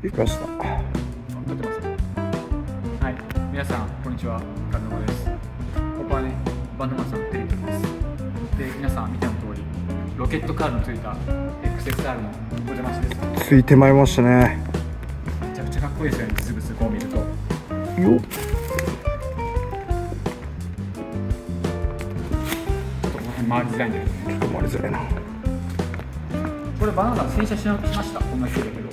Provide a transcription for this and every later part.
行きました。撮ってますはい。皆さんこんにちは。カズマです。ここはねバンドマンさんのテレビです。で皆さん見たの通りロケットカードのついた XSR のお邪魔しです。ついてまいりましたね。めちゃくちゃかっこいいですよね。実物こう見ると。よっ。ちょっと回りづらいんだけどね。ちょっと回りづらいな。これバナナ洗車しました？こんな人だけど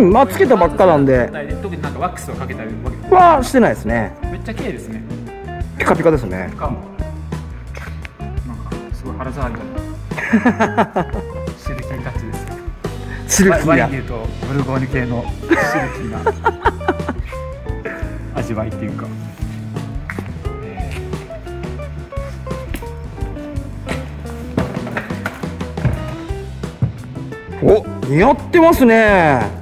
うんまあつけたばっかなんで。特になんかワックスをかけたりはしてないですね。めっちゃ綺麗ですね。ピカピカですね。かも。なんかすごい肌触りが。シルキータッチです。シルキーが。ワインでいうとブルゴーニュ系のシルキーな 味わいっていうか、えお似合ってますね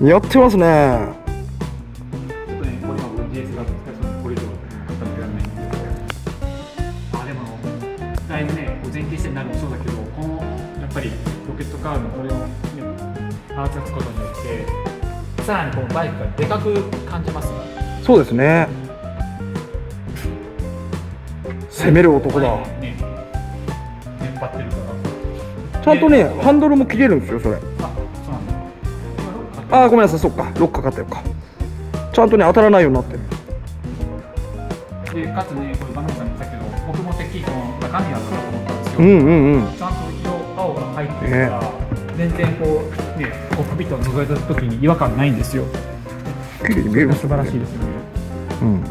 ー似合いますか似合ってますね。ちょっとね、これ今僕 GS が使いそうなこれ以上傾けられないんであでもだいぶねこう前傾姿勢になるもそうだけどこのやっぱりロケットカードのこれを、ね、パーツがつくことによってさらにこのバイクがでかく感じますそうですね。攻める男だねちゃんとねハンドルも切れるんですよそれあーごめんなさい。そっか。ロックかかったよか。ちゃんとね当たらないようになってる。てでかつねこれバナナさんに言ったけど僕もてっきりこの中身は黒と思ったんですよ、うんうんうん。ちゃんと色青が入ってるから、全然こうねコックピットを覗いた時に違和感ないんですよ。綺麗に見える素晴らしいですよね。うん。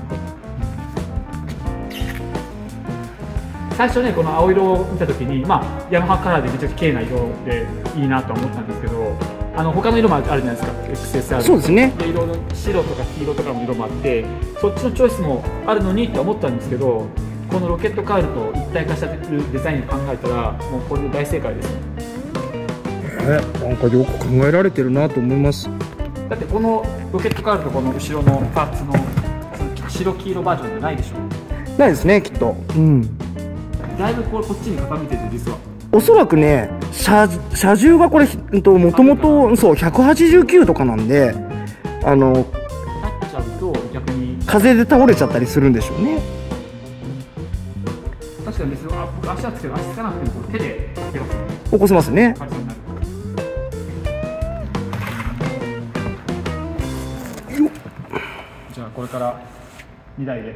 最初ねこの青色を見た時にまあヤマハカラーでめちゃくちゃ綺麗な色でいいなと思ったんですけど、あの他の色もあるじゃないですか。XSR そうですね。で色の白とか黄色とかの色もあってそっちのチョイスもあるのにって思ったんですけどこのロケットカールと一体化したデザインを考えたらもうこれで大正解ですえなんかよく考えられてるなと思います。だってこのロケットカールとこの後ろのパーツの白黄色バージョンじゃないでしょ。ないですねきっと。うん。だいぶこれこっちに傾いてる実は。おそらくね車車重がこれもともとそう189とかなんであの風で倒れちゃったりするんでしょうね。確かに別に足はつけど足つかなくても手で起こせますね。感じゃあこれから2台で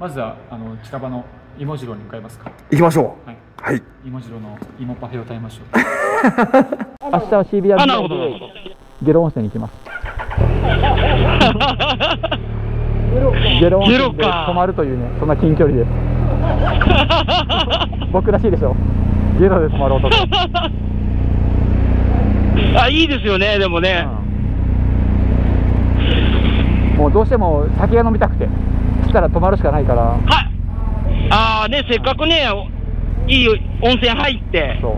まずはあの近場の芋次郎に向かいますか。行きましょはい。うはい。芋次郎の芋パフェを食べましょう。明日は CBR あなるほどなるほど。ゲロ温泉に行きます。ゲロ温泉で泊まるというねそんな近距離で。す 僕らしいでしょ。ゲロで泊まる男あ、いいですよね、でもね。もうどうしても酒が飲みたくて。そしたら泊まるしかないから。はい。ああね、せっかくね、いい温泉入って。そう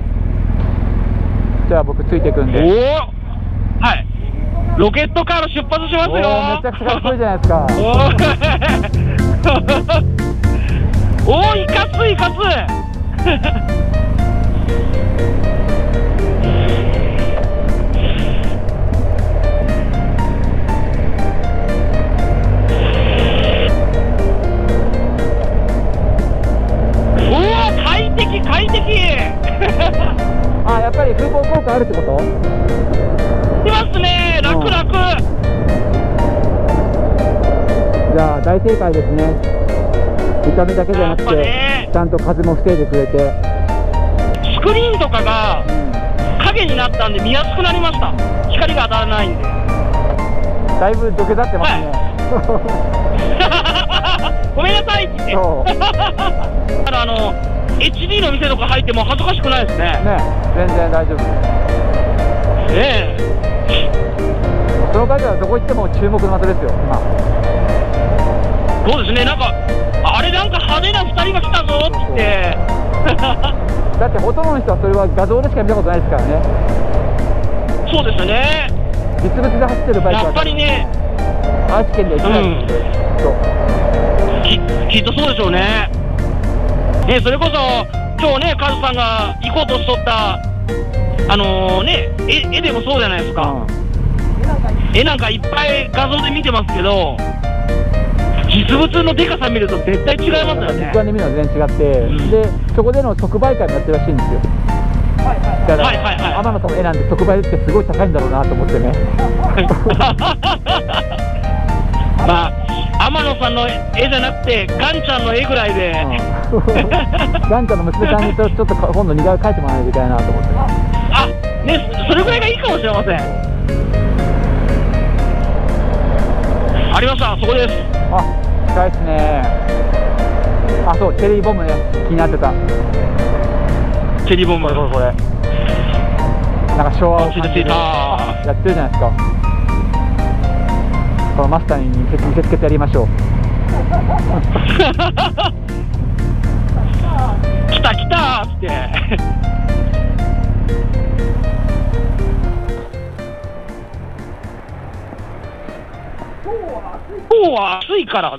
じゃあ僕ついてくんおでお。はい。ロケットカード出発しますおよ。ーめちゃくちゃかっこいいじゃないですかおー おー、いかついかつ。大正解ですね。見た目だけじゃなくやっぱね。てちゃんと風も防いでくれて。スクリーンとかが影になったんで見やすくなりました。光が当たらないんで。だいぶ土下座ってますね、ごめんなさいって。ただあの HD の店とか入っても恥ずかしくないですね。ね全然大丈夫です。え。その影はどこ行っても注目の的ですよ今。えそうですね。なんかあれなんか派手な2人が来たぞって。言ってだってほとんどの人はそれは画像でしか見たことないですからね。そうですよね。実物で走ってるバイクは。やっぱりね。愛知県で一台なん。ききっとそうでしょうね。ねそれこそ今日ねカズさんが行こうとしとったあのね絵絵でもそうじゃないですか、うん。絵なんかいっぱい画像で見てますけど、実物のでかさ見ると絶対違いますよね。実。感で見るのは全然違って、ん。でそこでの特売会もやってるらしいんですよ。だから、はいはいはい。天野さんの絵なんて特売ってすごい高いんだろうなと思ってね。まあ、天野さんの絵じゃなくて、ガンちゃんの絵ぐらいで、ガンちゃんの娘さんにちょ ちょっと今度似顔絵描いてもらわないといけないなと思って。あね、それぐらいがいいかもしれません。ありました、そこです。あ近いっすね。あそうチェリーボムね。気になってた。チェリーボム。これこれこれ。なんか昭和を感じる。やってるじゃないですか。このマスターに受け受けてやりましょう。来た来たーって。今日は暑いから、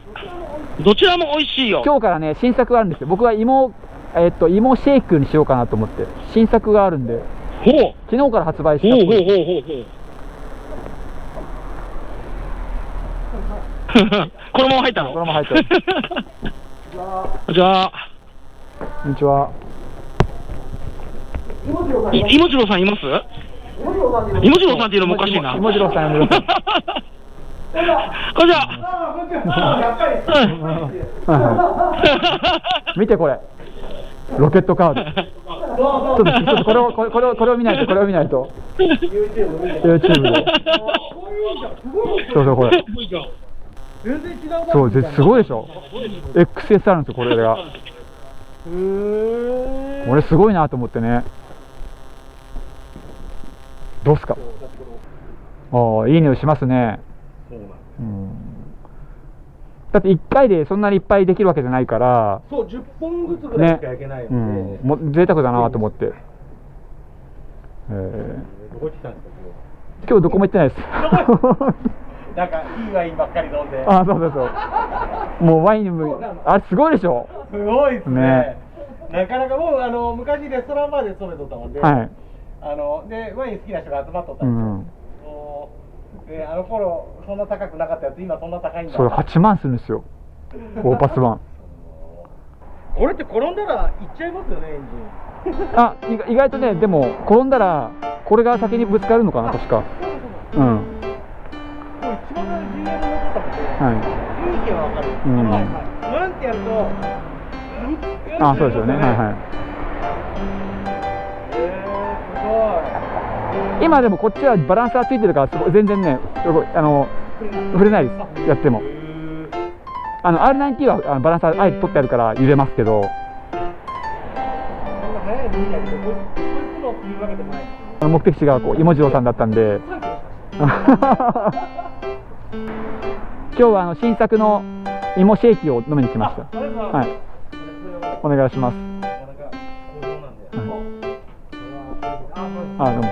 どちらも美味しいよ。今日からね新作があるんですよ僕は芋えっと芋シェイクにしようかなと思って新作があるんでほう。昨日から発売しほうほうほうほうほう。このまま入ったの？このまま入ったじゃあ、こんにちは。い芋次郎さんいます？芋次郎さんっていうのもおかしいな。芋次郎さん、芋次郎さん。こんにちは。見てこれ。ロケットカード。ちょっと、ちょっとこれを、これこれを、これを見ないと、これを見ないと。YouTube で。そうそう、これ。そう、ですごいでしょ。XS あるんですよ、これが。これすごいなと思ってね。どうっすか？ああ、いい匂いしますね。うん。だって1回でそんなにいっぱいできるわけじゃないから、そう10本ずつぐらいねしか焼けない、うのん、も贅沢だなと思って、えー。どこ来たんですか今日どこも行ってないです。なんかいいワインばっかり飲んで。あそうそうそう。もうワインも、あれすごいでしょ。すごいですね。ね。なかなかもうあの昔レストランバーで勤めとったもんで、はい。あのでワイン好きな人が集まっとったうんですよ、ん。もうであの頃そんな高くなかったやつ今そんな高いんだそれ8万するんですよ。オーパスワン。これって転んだらいっちゃいますよねエンジンあ、意外とね、でも転んだら、これが先にぶつかるのかな、確か。うん。一番 GM 乗ってたもんで、はい。雰囲気はわかる、うんなんてやるとあ、そうですよね。はいはい。今でもこっちはバランサーついてるから全然ねあの触れないです。やっても。あの R9T はあのバランサーあえて取ってあるから揺れますけど。目的地がこう芋次郎さんだったんで。今日はあの新作の芋シェイキを飲みに来ました。はい。お願いします。あどうも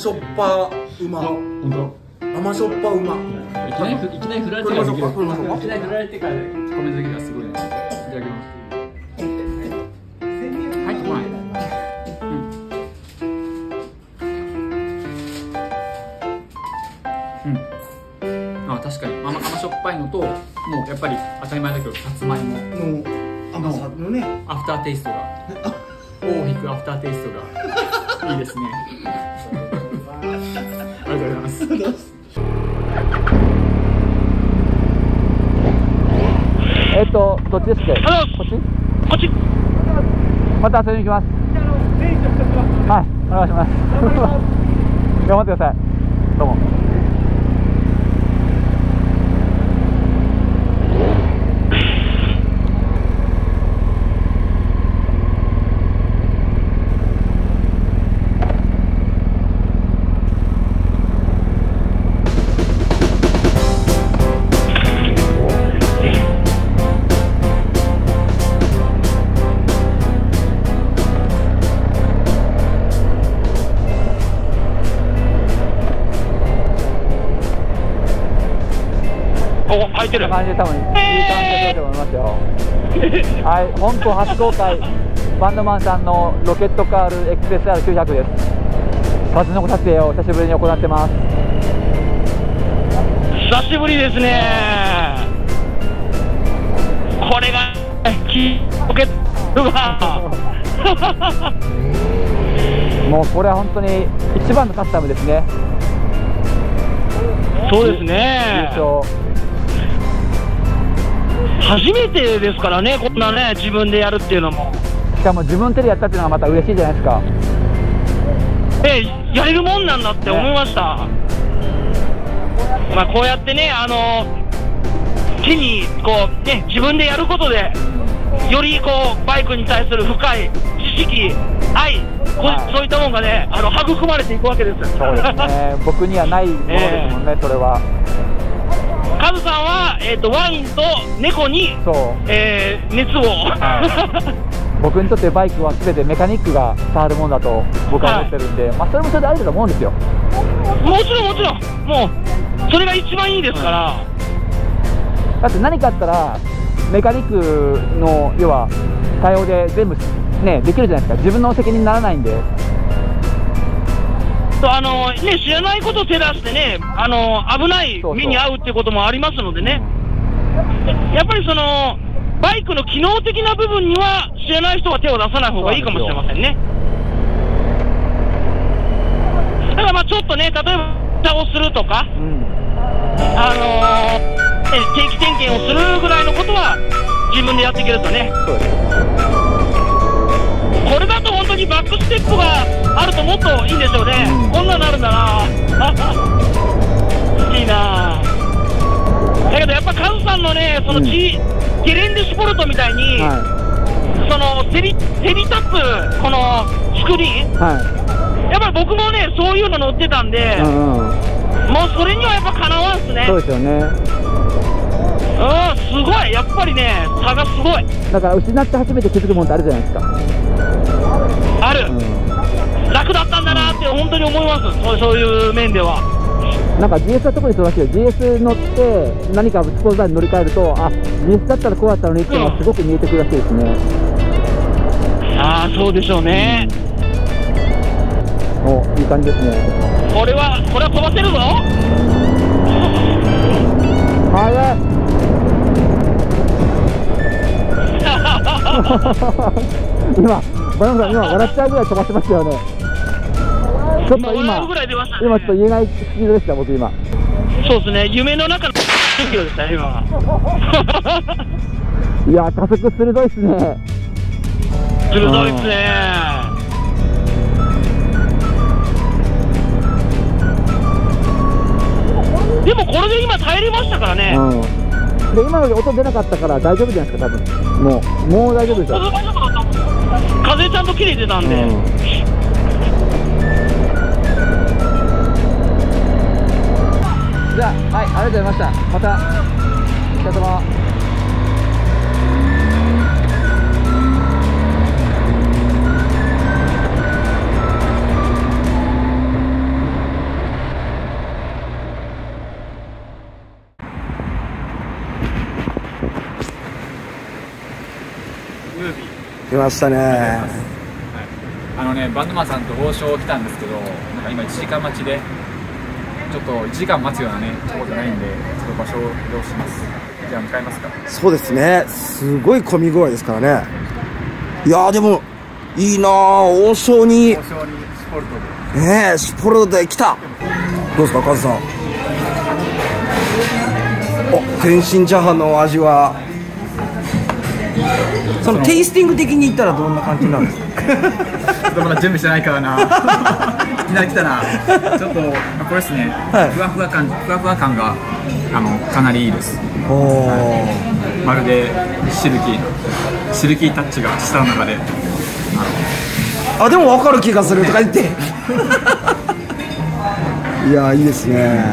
しょっぱうま本甘しょっぱうま当。いきなりふ、いきなり振られてから。いきなり振られてからがすごいね。いただきます。入ってこない。うん。うん。あ、確かに甘甘しょっぱいのと、もうやっぱり当たり前だけど、さつまいも。の甘さのねアフターテイストが。大きく aftertaste が。いいですね。ございます。えっとどっちですっけあこっち？こっち、また遊びに行きます。はいお願いします。頑張ってください。どうもお入ってる感じで多分いい感じで撮れると思いますよ。はい香港初公開バンドマンさんのロケットカール XSR900 です。数の子撮影を久しぶりに行ってます。久しぶりですね。これがキーポケットが。もうこれは本当に一番のカスタムですね。そうです優ね勝初めてですからねこんなね自分でやるっていうのも。しかも自分の手でやったっていうのがまた嬉しいじゃないですか。えやれるもんなんだって思いました、まあこうやってねあの手にこうね自分でやることでよりこうバイクに対する深い知識愛はい。そういったものがねあの育まれていくわけです。そうですね。僕にはないものですもんね、それはカズさんは、えー、とワインと猫に、そう。えー熱を、僕にとってバイクは全てメカニックが触るものだと僕は思ってるんで、まあそれもそれであると思うんですよ。もちろんもちろんもうそれが一番いいですから、だって何かあったらメカニックの要は対応で全部ねできるじゃないですか。自分の責任にならないんでとあのね、知らないことを手出してね、あの危ない目に遭うっていうこともありますのでね、やっぱりそのバイクの機能的な部分には、知らない人は手を出さない方がいいかもしれませんね。だからまあちょっとね、例えば、蓋をするとか、うん。あのーね定期点検をするぐらいのことは、自分でやっていけるとね、これだと本当にバックステップがあるともっといいんでしょうね、こんなになるんだな、いいな。だけどやっぱカズさんのね、そのうん。チ、ゲレンデスポルトみたいに、はそのセリセリタップ、このスクリーン、い。はやっぱり僕もね、そういうの乗ってたんでい、うんうん。もうそれにはやっぱかなわんっすね、そうですよね。うん、すごい、やっぱりね、差がすごい、だから失って初めて気づくものってあるじゃないですか、ある、う楽だったんだなって本当に思います、そうそういう面では。ん、なんか GS は特にそうらしいよ GS 乗って何かスポーツカーに乗り換えるとあ GS だったらこうだったのにっていうのがすごく見えてくるらしいですね、ああ、そうでしょうね。おいい感じですね。これは、これは飛ばせるぞ。早い。今バナナさん今笑っちゃうぐらい飛ばしてましたよねちょっと今笑うぐらい出ましたね。今ちょっと言えないスピードでした僕今そうですね、夢の中のキロでしたね、今は。いや加速鋭いっすね鋭いですね。でもこれで今耐えれましたからね。うんで今ので音出なかったから大丈夫じゃないですか多分もうもう大丈夫ですよ、風ちゃんと切れてたんで。うん。じゃあはいありがとうございました。またお疲れ様。ムービー来ましたね。あのねバンドマンさんと王将来たんですけどなんか今1時間待ちでちょっと1時間待つようなねとこじゃないんでちょっと場所を移動します。じゃあ向かいますか。そうですね。すごい混み具合ですからね。いやーでもいいなあ王将に。王将にスポルトで。ねえシュポルトで来た。どうですかカズさん。お天津チャーハンのお味は？そのテイスティング的に言ったらどんな感じなんですか？まだ準備してないからな。いきなり来たな。ちょっと、これですね、はい。ふわふわ感、ふわふわ感が、あの、かなりいいです。おおまるでシルキーな、シルキータッチが舌の中で、あでも分かる気がするとか言って。いやーいいですね